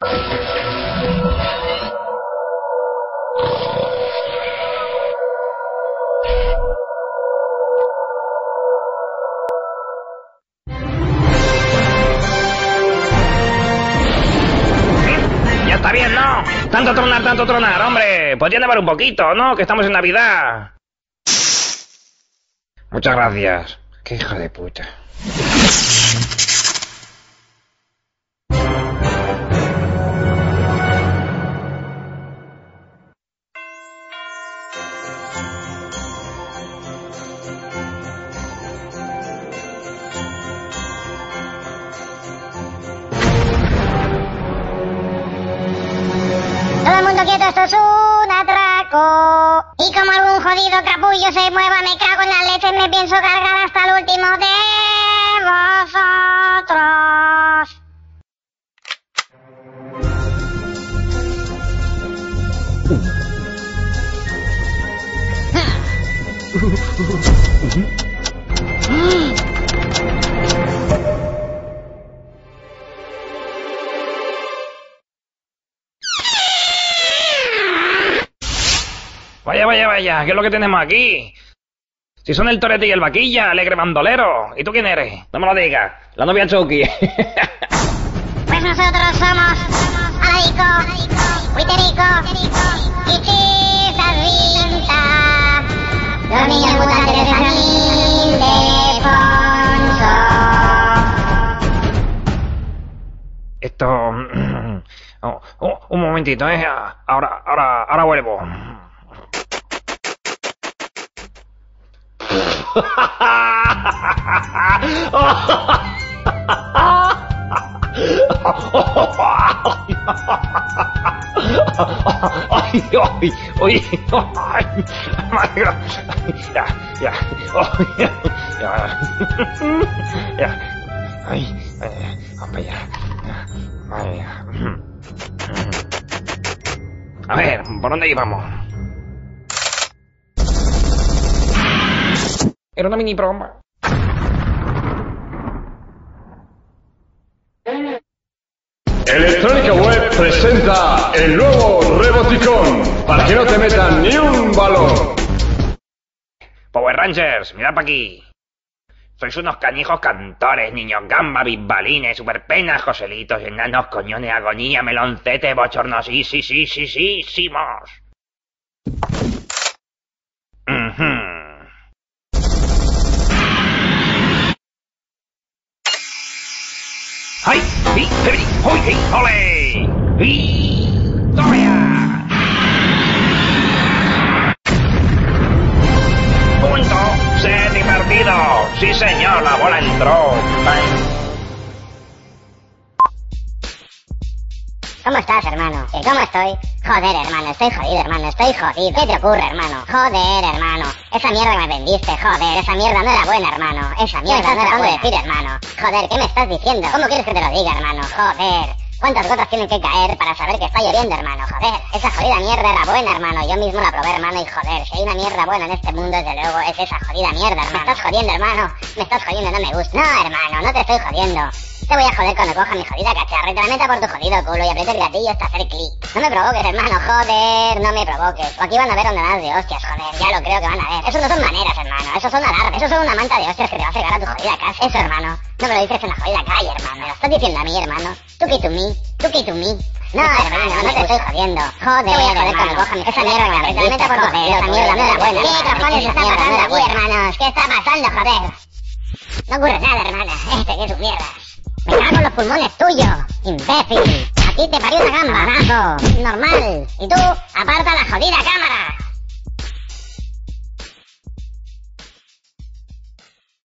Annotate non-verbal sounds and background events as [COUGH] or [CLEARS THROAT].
Ya está bien, ¿no? Tanto tronar, tanto tronar, hombre. Podría nevar un poquito, ¿no? Que estamos en Navidad. Muchas gracias. Qué hija de puta. Mundo quieto, esto es un atraco. Y como algún jodido capullo se mueva, me cago en la leche y me pienso cargar hasta el último de vosotros. [LAUGHS] Vaya, vaya, vaya. ¿Qué es lo que tenemos aquí? Si son el torete y el vaquilla, alegre bandolero. ¿Y tú quién eres? No me lo digas. La novia Chucky. [LAUGHS] Pues nosotros somos Alaico, Witerico, Ichizas Vinta, los niños mutantes de San Ildefonso. Esto... [CLEARS THROAT] oh, oh, un momentito, ¿eh? Ahora, ahora, ahora vuelvo. Ay, ay, ay. A ver, ¿por dónde íbamos? Era una mini broma. Electrónica Web presenta el nuevo Reboticón para que no te metan ni un balón. Power Rangers, mirad para aquí. Sois unos canijos cantores, niños gamba, bisbalines, superpenas, joselitos, enanos, coñones, agonía, meloncete, bochornos, sí, sí, sí, sí, sí, simos. Ujú. ¡Ay! ¡Hoy! ¡Sí! ¡Ole! ¡Todavía! ¡Punto! ¡Se divertido! ¡Sí, señor! ¡La bola entró! Ay. ¿Cómo estás, hermano? ¿Y cómo estoy? Joder, hermano, estoy jodido, hermano, estoy jodido. ¿Qué te ocurre, hermano? Joder, hermano. Esa mierda que me vendiste, joder, esa mierda no era buena, hermano. Esa mierda no era buena. decir, hermano? Joder, ¿qué me estás diciendo? ¿Cómo quieres que te lo diga, hermano? Joder. ¿Cuántas gotas tienen que caer para saber que está lloviendo, hermano? Joder, esa jodida mierda era buena, hermano. Yo mismo la probé, hermano, y joder, si hay una mierda buena en este mundo, desde luego, es esa jodida mierda, hermano. Me estás jodiendo, hermano. Me estás jodiendo, no me gusta. No, hermano, no te estoy jodiendo. Te voy a joder cuando coja mi jodida te la meta por tu jodido culo y apriete el gatillo hasta hacer clic. No me provoques, hermano, joder, no me provoques. O aquí van a ver ondadas de hostias, joder, ya lo creo que van a ver. Eso no son maneras, hermano, eso son alarmes, eso son una manta de hostias que te va a pegar a tu jodida casa. Eso, hermano, no me lo dices en la jodida calle, hermano, me lo estás diciendo a mí, hermano. Tuki to me, tuki to me. No, hermano, no te estoy jodiendo. Joder, te voy a joder cuando coja mi esa mierda que la meta por joder, esa mierda no era buena. ¿Qué cojones está pasando aquí, hermanos? ¿Qué está pasando, joder? No ocurre nada, hermana. Este que es un mierda. En los pulmones tuyos, imbécil. A ti te parió una gamba, mazo. Normal. Y tú, aparta la jodida cama.